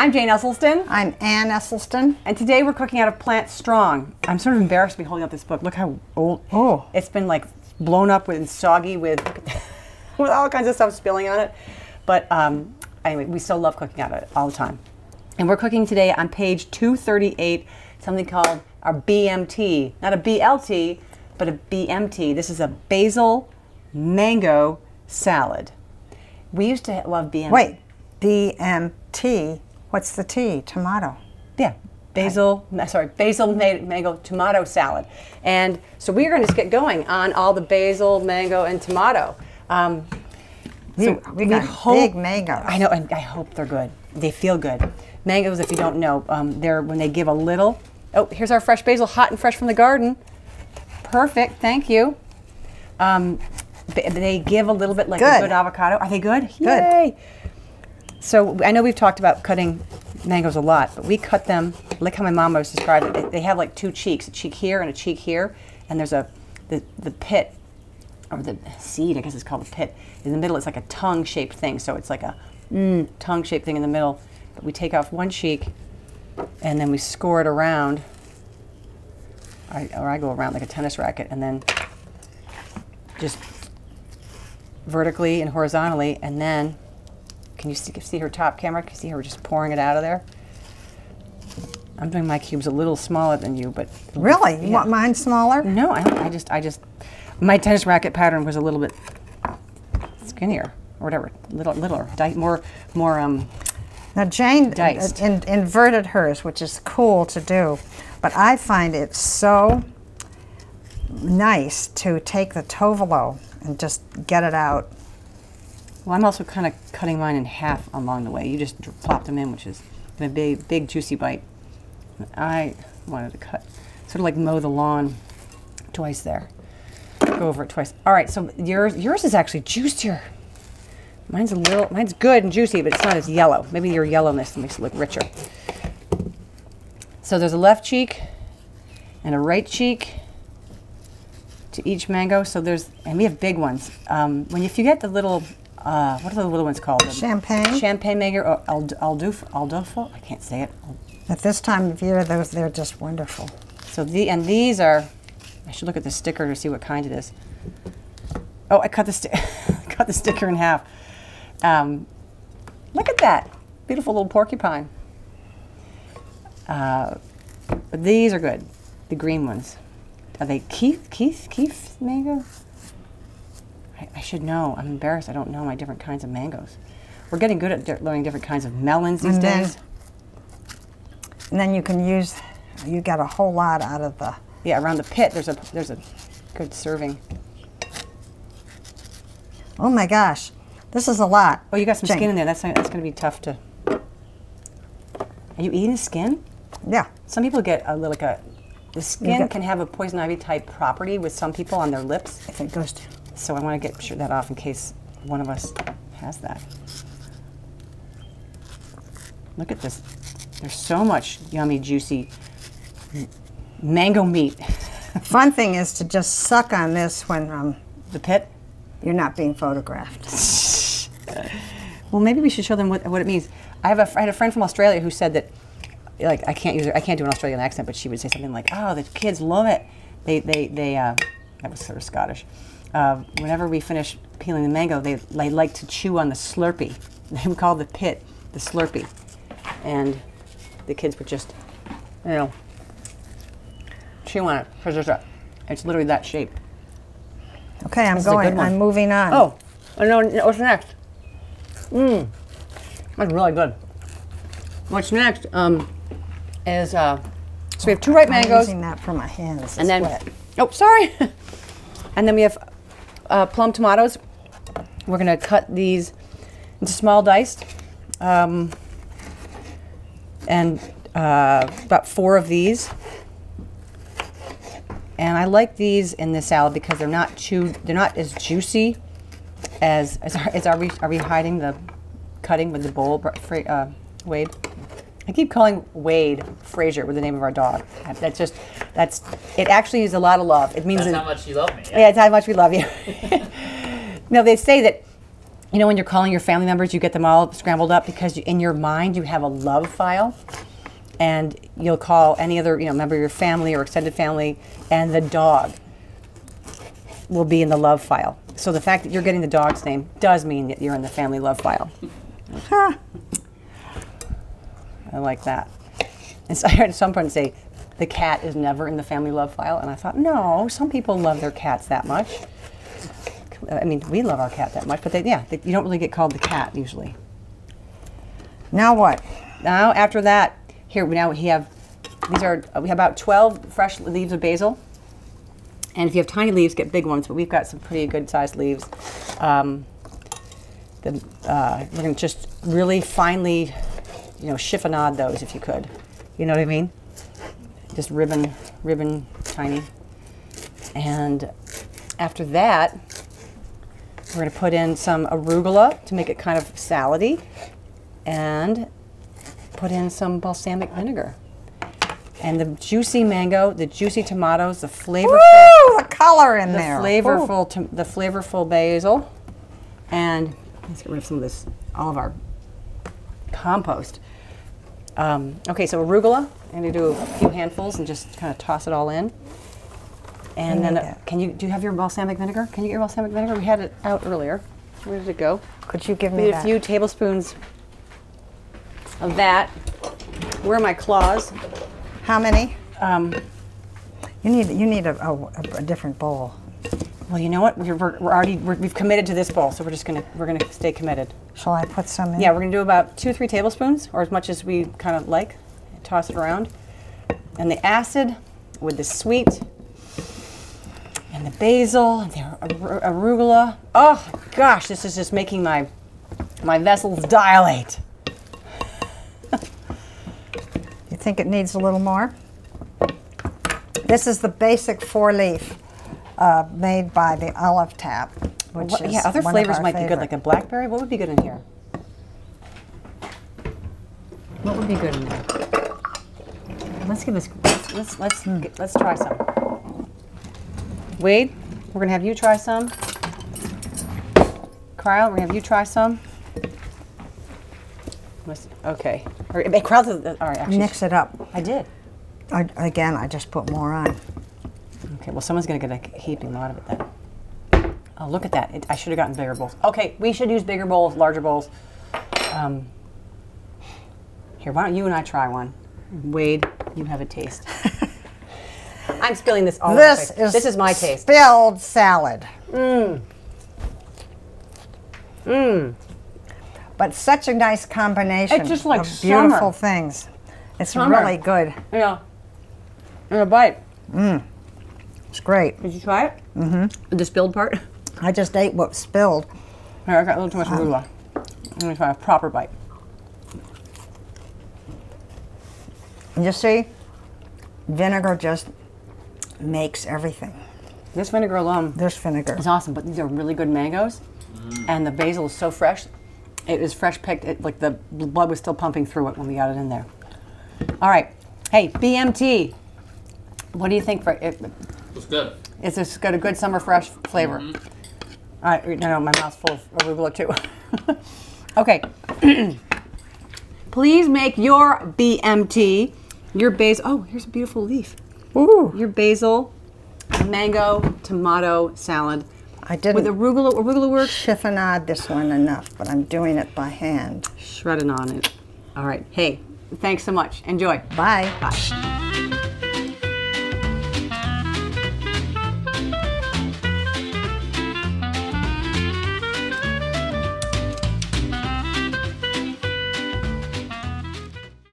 I'm Jane Esselstyn, I'm Ann Esselstyn. and today we're cooking out of Plant Strong. I'm sort of embarrassed to be holding up this book. Look how old. Oh. It's been like blown up with and soggy with, with all kinds of stuff spilling on it. But um, anyway, we still love cooking out of it all the time. And we're cooking today on page 238 something called our BMT. Not a BLT, but a BMT. This is a basil mango salad. We used to love BMT. Wait, BMT. What's the tea? Tomato. Yeah, basil. Sorry, basil mango tomato salad. And so we're going to just get going on all the basil, mango, and tomato. Um, We, we got hope- big mangoes. I know, and I hope they're good. They feel good. Mangoes, if you don't know, um, they're when they give a little. Oh, here's our fresh basil, hot and fresh from the garden. Perfect, thank you. Um, they, give a little bit like a Good. good avocado. Are they good? Good. Yay! So I know we've talked about cutting mangoes a lot, but we cut them like how my mom always described it. They, they have like two cheeks, a cheek here and a cheek here, and there's a the, the pit or the seed, I guess it's called the pit. In the middle, it's like a tongue-shaped thing. So it's like a mm, tongue-shaped thing in the middle. But we take off one cheek, and then we score it around. I, or I go around like a tennis racket, and then just vertically and horizontally, and then can you see, see her top camera? Can you see her just pouring it out of there? I'm doing my cubes a little smaller than you, but really? You want mine smaller? no, I, I just, I just, my tennis racket pattern was a little bit skinnier or whatever, little, littler, more, more. Um, Now Jane Diced. in, inverted hers, which is cool to do, but I find it so nice to take the tovolo and just get it out. Well, I'm also kind of cutting mine in half along the way. You just plop them in, which is a big, big juicy bite. I wanted to cut, sort of like mow the lawn twice there. Go over it twice. All right, so yours, yours is actually juicier. Mine's a little, mine's good and juicy, but it's not as yellow. Maybe your yellowness makes it look richer. So there's a left cheek and a right cheek to each mango. So there's, and we have big ones. Um, when if you get the little, uh, what are the little ones called? The Champagne? Champagne maker or Ald- Alduf, Aldofo? I can't say it. At this time of year, those they're just wonderful. So the and these are. I should look at the sticker to see what kind it is. Oh, I cut the sti- cut the sticker in half. Um, look at that beautiful little porcupine. Uh, but these are good. The green ones. Are they Keitt Keitt Keitt mango? I, I should know. I'm embarrassed. I don't know my different kinds of mangoes. We're getting good at di- learning different kinds of melons these And then- days. And then you can use, you get a whole lot out of the, Yeah, around the pit there's a there's a good serving. oh my gosh, this is a lot. Oh, you got some Jane. skin in there. That's not, that's going to be tough to. Are you eating the skin? Yeah, Some people get a little like a. The skin can have a poison ivy type property with some people on their lips. if it goes to, So I want to get sure that off in case one of us has that. Look at this. There's so much yummy, juicy mango meat. The fun thing is to just suck on this when um, the pit. you're not being photographed. Well, maybe we should show them what, what it means. I have a, had a friend from Australia who said that, like, I can't use I can't do an Australian accent, but she would say something like, "Oh, the kids love it. They, they, they." Uh, that was sort of Scottish. Uh, whenever we finish peeling the mango, they, they like to chew on the Slurpee. They would call the pit the Slurpee, and the kids would just, you know, chew on it because a, it's literally that shape. Okay, I'm This is a good going. I'm moving on. Oh, I know what's next. Mmm, that's really good. What's next um, is uh, so we have two ripe I'm mangoes, using that for my hands. It's and then wet. oh sorry, and then we have uh, plum tomatoes. We're gonna cut these into small diced, um, and uh, about four of these. And I like these in this salad because they're not chewed. They're not as juicy as as are, are we are we hiding the cutting with the bowl, uh, Wade? I keep calling Wade Fraser with the name of our dog. That's just that's it. Actually, is a lot of love. It means That's in- how much you love me. yeah, it's how much we love you. no, they say that you know when you're calling your family members, you get them all scrambled up because you, in your mind you have a love file, and you'll call any other you know member of your family or extended family, and the dog will be in the love file. So the fact that you're getting the dog's name does mean that you're in the family love file. I like that. And so I heard someone say, the cat is never in the family love file. And I thought, no, some people love their cats that much. I mean, we love our cat that much, but they, yeah, they, you don't really get called the cat usually. Now what? Now, after that, here, we now we have, these are, we have about 12 fresh leaves of basil. And if you have tiny leaves, get big ones, but we've got some pretty good sized leaves. Um, the, uh, we're going to just really finely, you know, chiffonade those if you could. You know what I mean? Just ribbon, ribbon tiny. And after that, we're going to put in some arugula to make it kind of salady and put in some balsamic vinegar. And the juicy mango, the juicy tomatoes, the flavorful Woo! The color in the there. Flavorful to, the flavorful basil and let's get rid of some of this all of our compost um, okay so arugula i'm going to do a few handfuls and just kind of toss it all in. And then uh, can you do you have your balsamic vinegar? Can you get your balsamic vinegar? We had it out earlier. Where did it go? Could you give me need a few tablespoons of that. Where are my claws? How many? um, You need you need a, a, a different bowl. Well you know what we're, we're, we're already we're, we've committed to this bowl so we're just going to we're to stay committed Shall I put some in? Yeah, we're gonna do about two, three tablespoons, or as much as we kind of like. Toss it around. And the acid with the sweet and the basil and the ar- arugula. Oh gosh, this is just making my my vessels dilate. You think it needs a little more? This is the basic four leaf uh, made by the Olive Tap, which What- is yeah, other one of flavors our might be good, like a blackberry. What would be good in here? What would be good in there? Let's give this. Let's let's let's, Hmm. get, let's try some. Wade, we're gonna have you try some. Kyle, we're gonna have you try some. Let's- okay. Or, Kyle, all right. Actually, Mix it up. I did. I, again, I just put more on. Okay, well, someone's going to get a heaping lot of it then. Oh, look at that. It, I should have gotten bigger bowls. Okay, we should use bigger bowls, larger bowls. Um, here, why don't you and I try one? Wade, you have a taste. I'm spilling this all over This the place. is This is my taste. Spilled salad. Mmm. Mmm. But such a nice combination It's just like of beautiful summer. things. It's Summer. really good. Yeah. And a bite. It's great. Did you try it? Mm-hmm. The spilled part? I just ate what spilled. Here, I got a little too much arugula. Let me try a proper bite. You see, vinegar just makes everything. This vinegar alone There's vinegar. It's awesome, but these are really good mangoes, and the basil is so fresh. It was fresh picked. It, like the blood was still pumping through it when we got it in there. All right, hey BMT, what do you think for it? It's good. Is this got a good summer fresh flavor? Mm-hmm. All right, no, no, my mouth's full of arugula too. okay, please make your BMT, your basil. Oh, here's a beautiful leaf. Ooh, Your basil, mango, tomato salad. I With didn't arugula, arugula works. chiffonade this one enough, but I'm doing it by hand. Shredding on it. All right. Hey, thanks so much. Enjoy. Bye. Bye.